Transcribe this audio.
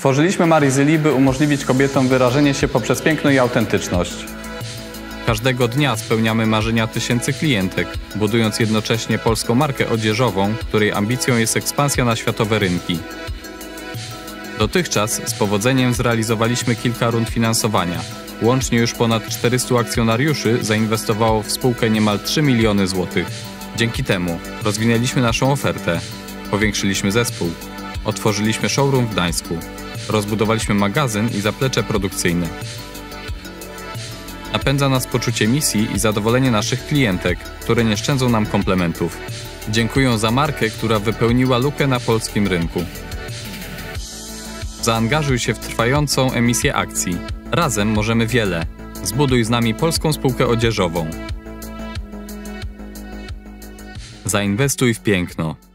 Stworzyliśmy Marizyli, by umożliwić kobietom wyrażenie się poprzez piękno i autentyczność. Każdego dnia spełniamy marzenia tysięcy klientek, budując jednocześnie polską markę odzieżową, której ambicją jest ekspansja na światowe rynki. Dotychczas z powodzeniem zrealizowaliśmy kilka rund finansowania. Łącznie już ponad 400 akcjonariuszy zainwestowało w spółkę niemal 3 miliony złotych. Dzięki temu rozwinęliśmy naszą ofertę, powiększyliśmy zespół, otworzyliśmy showroom w Gdańsku, rozbudowaliśmy magazyn i zaplecze produkcyjne. Napędza nas poczucie misji i zadowolenie naszych klientek, które nie szczędzą nam komplementów. Dziękuję za markę, która wypełniła lukę na polskim rynku. Zaangażuj się w trwającą emisję akcji. Razem możemy wiele. Zbuduj z nami polską spółkę odzieżową. Zainwestuj w piękno.